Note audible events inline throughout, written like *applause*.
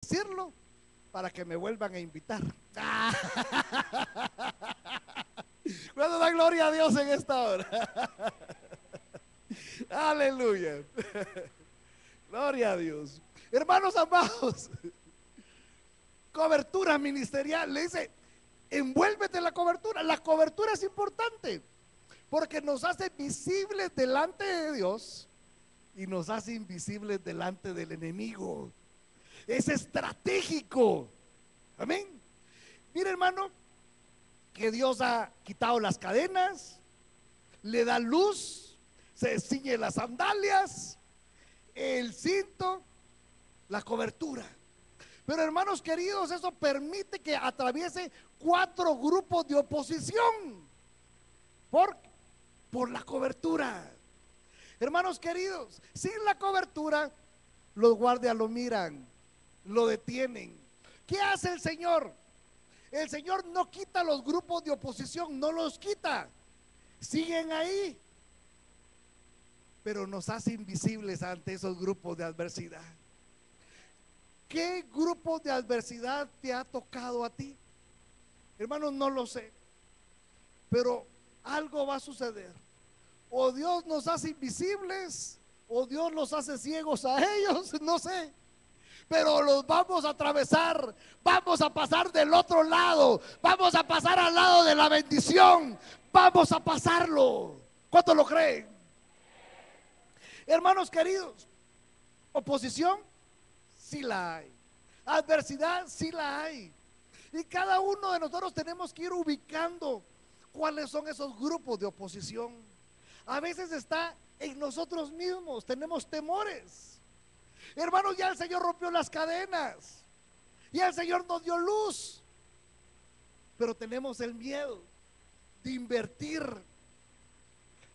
decirlo para que me vuelvan a invitar. *laughs* ¿Cuándo da gloria a Dios en esta hora? *laughs* Aleluya. *laughs* Gloria a Dios. Hermanos amados, cobertura ministerial. Le dice, envuélvete en la cobertura. La cobertura es importante porque nos hace visibles delante de Dios y nos hace invisibles delante del enemigo. Es estratégico. Amén. Mire hermano, que Dios ha quitado las cadenas, le da luz, se ciñe las sandalias, el cinto, la cobertura. Pero hermanos queridos, eso permite que atraviese cuatro grupos de oposición. ¿Por Por la cobertura. Hermanos queridos, sin la cobertura, los guardias lo miran, lo detienen. ¿Qué hace el Señor? El Señor no quita los grupos de oposición, no los quita. Siguen ahí. Pero nos hace invisibles ante esos grupos de adversidad. ¿Qué grupo de adversidad te ha tocado a ti? Hermanos, no lo sé. Pero algo va a suceder. O Dios nos hace invisibles, o Dios los hace ciegos a ellos, *laughs* no sé pero los vamos a atravesar. Vamos a pasar del otro lado. Vamos a pasar al lado de la bendición. Vamos a pasarlo. ¿Cuánto lo creen? Hermanos queridos, oposición sí la hay. Adversidad sí la hay. Y cada uno de nosotros tenemos que ir ubicando cuáles son esos grupos de oposición. A veces está en nosotros mismos, tenemos temores. Hermanos, ya el Señor rompió las cadenas. Ya el Señor nos dio luz. Pero tenemos el miedo de invertir.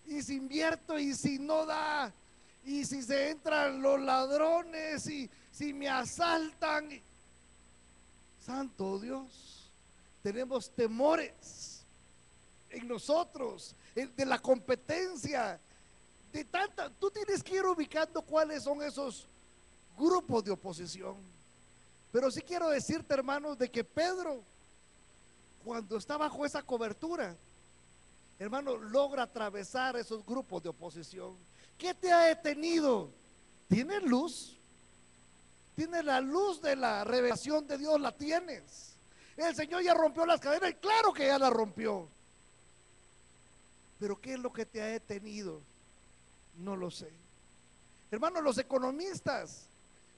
Y si invierto y si no da. Y si se entran los ladrones y si me asaltan. Santo Dios, tenemos temores en nosotros, de la competencia, de tanta. Tú tienes que ir ubicando cuáles son esos grupos de oposición. Pero sí quiero decirte, hermanos, de que Pedro, cuando está bajo esa cobertura, hermano, logra atravesar esos grupos de oposición. ¿Qué te ha detenido? ¿Tienes luz? ¿Tienes la luz de la revelación de Dios? ¿La tienes? El Señor ya rompió las cadenas y claro que ya la rompió. Pero ¿qué es lo que te ha detenido? No lo sé. Hermanos, los economistas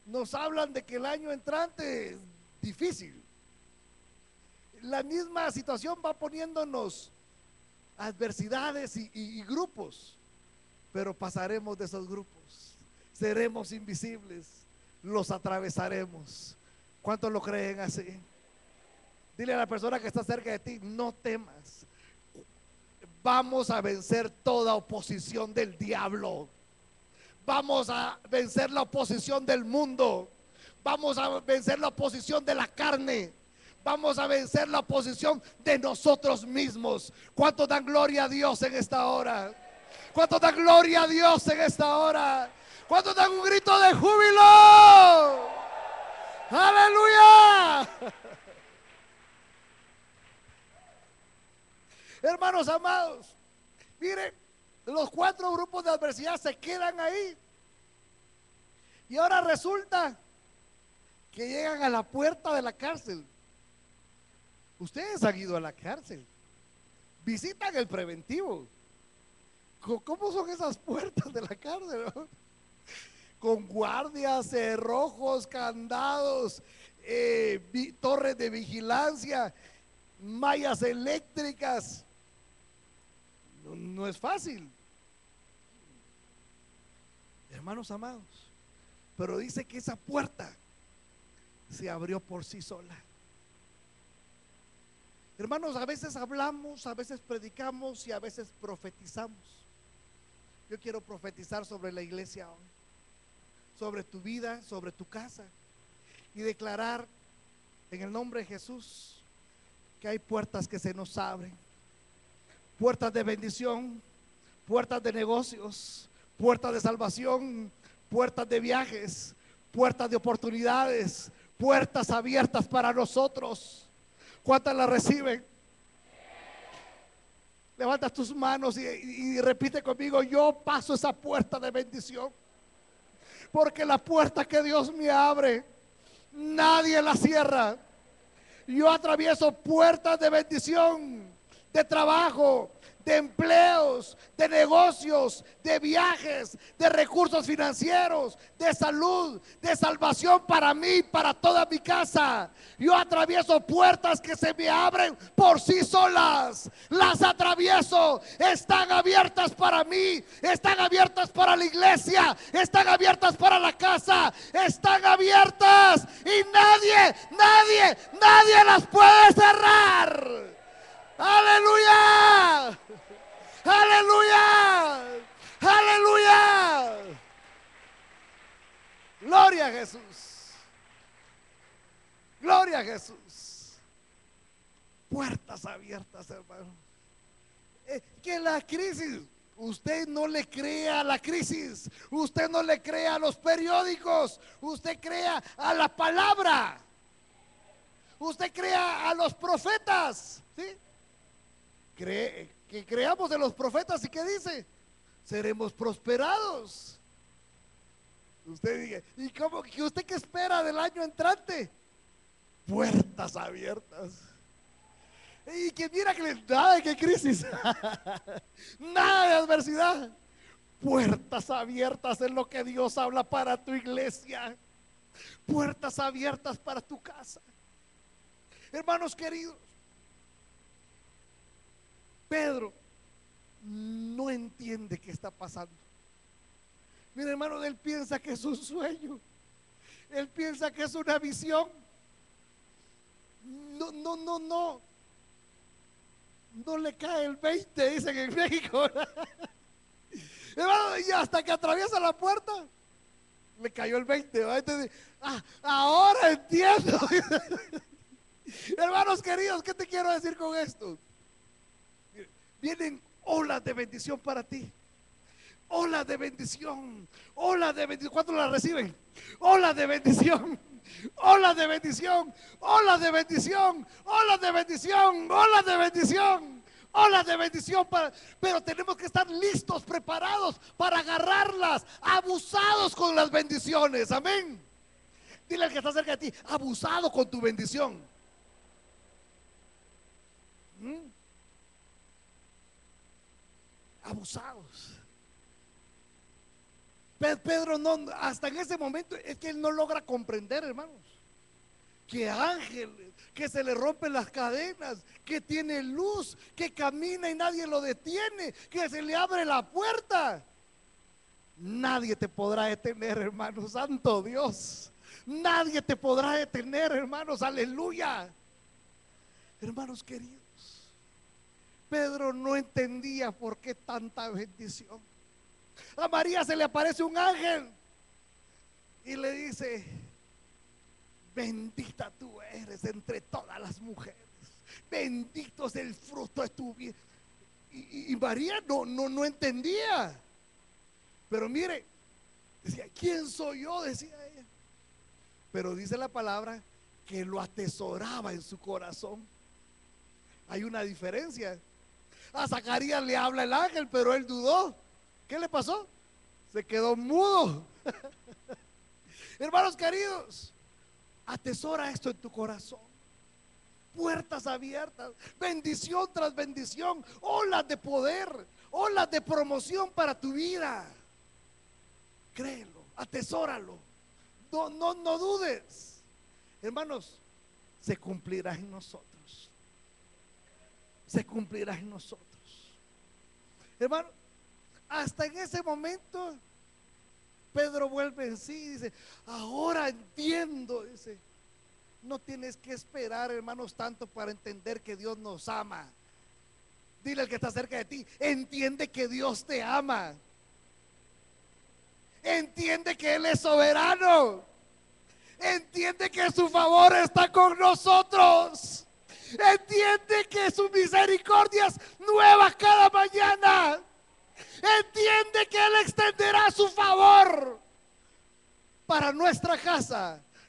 nos hablan de que el año entrante es difícil. La misma situación va poniéndonos adversidades y, grupos, pero pasaremos de esos grupos. Seremos invisibles, los atravesaremos. ¿Cuántos lo creen así? Dile a la persona que está cerca de ti, no temas. Vamos a vencer toda oposición del diablo. Vamos a vencer la oposición del mundo. Vamos a vencer la oposición de la carne. Vamos a vencer la oposición de nosotros mismos. ¿Cuánto dan gloria a Dios en esta hora? ¿Cuánto dan gloria a Dios en esta hora? ¿Cuánto dan un grito de júbilo? Aleluya. *laughs* Hermanos amados, miren, los cuatro grupos de adversidad se quedan ahí. Y ahora resulta que llegan a la puerta de la cárcel. Ustedes han ido a la cárcel. Visitan el preventivo. ¿Cómo son esas puertas de la cárcel? Con guardias, cerrojos, candados, eh, torres de vigilancia, mallas eléctricas. No es fácil. Hermanos amados, pero dice que esa puerta se abrió por sí sola. Hermanos, a veces hablamos, a veces predicamos y a veces profetizamos. Yo quiero profetizar sobre la iglesia hoy, sobre tu vida, sobre tu casa y declarar en el nombre de Jesús que hay puertas que se nos abren, puertas de bendición, puertas de negocios, puertas de salvación, puertas de viajes, puertas de oportunidades, puertas abiertas para nosotros. ¿Cuántas las reciben? Levanta tus manos y, y repite conmigo, yo paso esa puerta de bendición. Porque la puerta que Dios me abre, nadie la cierra. Yo atravieso puertas de bendición, de trabajo, de empleos, de negocios, de viajes, de recursos financieros, de salud, de salvación para mí, para toda mi casa. Yo atravieso puertas que se me abren por sí solas. Las atravieso. Están abiertas para mí. Están abiertas para la iglesia. Están abiertas para la casa. Están abiertas. Y nadie, nadie, nadie las puede cerrar. Aleluya. Aleluya. Aleluya. Gloria a Jesús. Gloria a Jesús. Puertas abiertas, hermano. Eh, que la crisis, usted no le crea a la crisis, usted no le crea a los periódicos, usted crea a la palabra, usted crea a los profetas, ¿sí? Que creamos en los profetas y que dice, seremos prosperados. Usted dice, ¿y cómo que usted qué espera del año entrante? Puertas abiertas. Y que mira que nada de qué crisis, *laughs* nada de adversidad. Puertas abiertas es lo que Dios habla para tu iglesia. Puertas abiertas para tu casa. Hermanos queridos, Pedro no entiende qué está pasando. Mira, hermano, él piensa que es un sueño. Él piensa que es una visión. No, no, no, no. No le cae el 20, dicen en *laughs* México. hermano, y hasta que atraviesa la puerta, le cayó el 20. ah, ahora entiendo. *laughs* Hermanos queridos, ¿qué te quiero decir con esto? Vienen olas de bendición para ti. Ola de bendición. Ola de bendición. ¿Cuántos la reciben? Ola de bendición. Ola de bendición. Ola de bendición. Ola de bendición. Ola de bendición. Ola de bendición. Para, pero tenemos que estar listos, preparados para agarrarlas. Abusados con las bendiciones. Amén. Dile al que está cerca de ti, abusado con tu bendición. Abusados. Pedro no, hasta en ese momento es que él no logra comprender, hermanos, que ángel, que se le rompen las cadenas, que tiene luz, que camina y nadie lo detiene, que se le abre la puerta. Nadie te podrá detener, hermanos, santo Dios. Nadie te podrá detener, hermanos, aleluya. Hermanos queridos. Pedro no entendía por qué tanta bendición. A María se le aparece un ángel y le dice, bendita tú eres entre todas las mujeres, bendito es el fruto de tu vida. Y, María no, no, no entendía. Pero mire, decía, ¿quién soy yo? Decía ella. Pero dice la palabra que lo atesoraba en su corazón. Hay una diferencia. A Zacarías le habla el ángel, pero él dudó. ¿Qué le pasó? Se quedó mudo. *laughs* Hermanos queridos, atesora esto en tu corazón. Puertas abiertas, bendición tras bendición, olas de poder, olas de promoción para tu vida. Créelo, atesóralo. No, no, no dudes. Hermanos, se cumplirá en nosotros se cumplirá en nosotros. Hermano, hasta en ese momento Pedro vuelve en sí y dice, ahora entiendo, dice, no tienes que esperar, hermanos, tanto para entender que Dios nos ama. Dile al que está cerca de ti, entiende que Dios te ama. Entiende que Él es soberano. Entiende que su favor está con nosotros. Entiende que su misericordia es nueva cada mañana. Entiende que Él extenderá su favor para nuestra casa